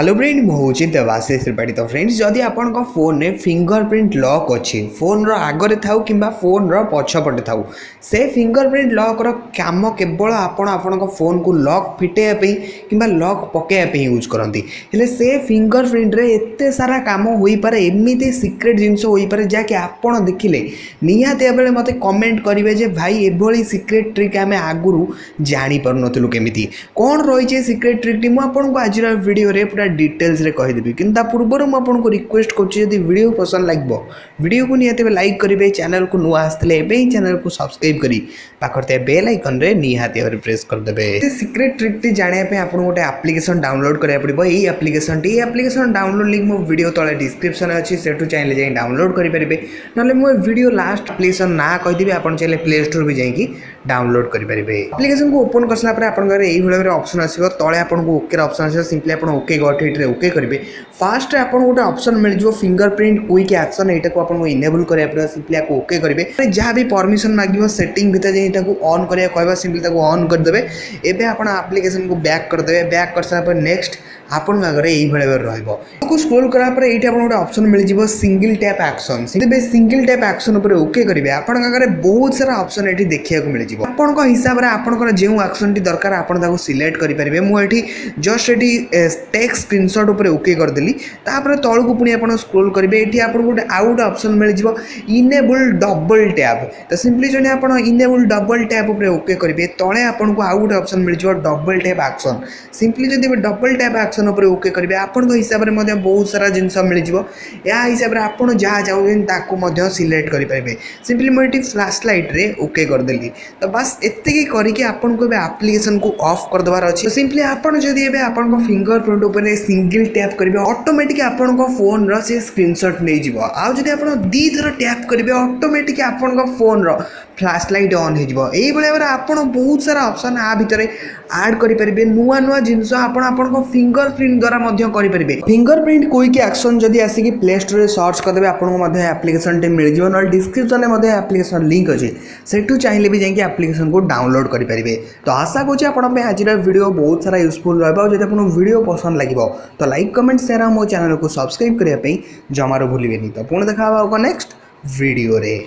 hello friend मुझे देवाशीष त्रिपाठी तो friends जदि आप फोन में फिंगर प्रिंट लक अच्छे फोन रगरे था कि फोन रछपटे था फिंगर प्रिंट लक्र कम केवल आपण फोन को लक फिटे कि लक पक यूज करती से फिंगरप्रिंट्रे एत सारा कम हो पाए एमती सिक्रेट जिनस हो पाए जहाँकि आप देखिले निहाती मत कमेंट करेंगे भाई एभली सिक्रेट ट्रिक आम आगुरी जापरुन केमी कौन रही है सिक्रेट ट्रिक्टी मुझे आज भिडे पूरा ডিটেলসে কহিদেবি কিন্তু তা পূর্বর মু আপনার রিকোয়েস্ট করছি যদি ভিডিও পসন্দ লাগব ভিডিওকে নিহতি লাইক করবে চ্যানেলকে নূয়া আসলে এবে হি চ্যানেলকে সবসক্রাইব করি পাখর থাকা বেল আইকনরে নিহাতি ভাবে প্রেস করেদেবে সিক্রেট ট্রিকটি জাঁয়া আপনার গোটে আপ্লিকেসন ডাউনলোড করা পড়ব এই আপ্লিকেসনটি এই আপ্লিকেসন ডাউনলোড লিঙ্ক মো ভিডিও তলে ডিসক্রিপশন অছি সেটু চাইলে যাই ডাউনলোড করে নহলে মু ভিডিও লাস্ট আপ্লিকেসন না কহিদেবি আপনার চাইলে প্লে স্টোর বি যাই ডাউনলোড করে আপ্লিকেসন কু ওপন করে সারা পরে আপনার এইভাবে অপসন আসবে তলে আপনার ওকে অপসন আসবে সিম্পলি আপনার ওকে গট ଅଠେଇଶରେ ଓକେ କରିବେ ଫାର୍ଷ୍ଟରେ ଆପଣଙ୍କୁ ଗୋଟେ ଅପସନ୍ ମିଳିଯିବ ଫିଙ୍ଗର ପ୍ରିଣ୍ଟ କୁଇକ୍ ଆକ୍ସନ୍ ଏଇଟାକୁ ଆପଣଙ୍କୁ ଇନେବୁଲ୍ କରିବାକୁ ପଡ଼ିବ ସିମ୍ପଲି ଆକୁ ଓକେ କରିବେ ଯାହା ବି ପରମିସନ୍ ମାଗିବ ସେଟିଂ ଭିତରେ ଯାଇ ତାକୁ ଅନ୍ କରିବାକୁ କହିବା ସିମ୍ପଲି ତାକୁ ଅନ୍ କରିଦେବେ ଏବେ ଆପଣ ଆପ୍ଲିକେସନକୁ ବ୍ୟାକ୍ କରିଦେବେ ବ୍ୟାକ୍ କରିସାରିଲା ପରେ ନେକ୍ସଟ आपर रोल करापर ये गोटे अप्सन मिल जाए सिंगल टैप आक्शन तेज सिंगल टैप आक्शन ओके करेंगे आप बहुत सारा अप्सन ये देखा मिल जाए आप आपर जो आक्शन टी दरकार आपको सिलेक्ट करेंगे मुझे जस्ट ये टेक्स स्क्रीनसट उपर ओके करदेली तल को पुणी आप स्क्रोल करेंगे ये आपको आउ गए अप्सन मिल जाए इनेबुल डबल टैप तो सीम्पली जी आप इनेबुल डबल टैप ओके करेंगे तले आपको आउ गए अप्सन मिल जाए डबल टैप आक्शन सिंपली जदि double tap action section okay करेंगे आपण हिसाब से बहुत सारा जिनस मिल जाए हिसाब से आपड़ जहाँ चाहूँ ताकू सिलेक्ट करेंगे सिंपली मुझे ये फ्लाश लाइट्रे ओके करदेली तो बस एतिक करके आप्लिकेसन को अफ करदेवार अच्छे सिंपली आपड़ी एवं फिंगर प्रिंट उपर सिंगल टैप करेंगे अटोमेटिक आपण फोन रे स्क्रीनसट नहीं आदि आप थर टैप करेंगे अटोमेटिक आपण फोन र फ्लाश लाइट अन होगा आप बहुत सारा अप्सन आ भितर आड करें नुआ नुआ जिनस फिंगर फिंगर प्रिंट द्वारा करेंगे प्रिंट क्विक एक्शन जब आसिक प्ले स्टोर सर्च करदे आप्लिकेसन टे मिल जाए ना डिस्क्रिपन में आप्लिकेसन लिंक अच्छे से चाहिए भी जाइए आप्लिकेसन को डाउनलोड करेंगे तो आशा करें आप आज भिड बहुत सारा यूजफुल रहा है जब आपको भिड पसंद लगे तो लाइक कमेंट सेयर मो चेल को सब्सक्राइब करने जमार भूल तो पुणी देखा नेक्स्ट भिडे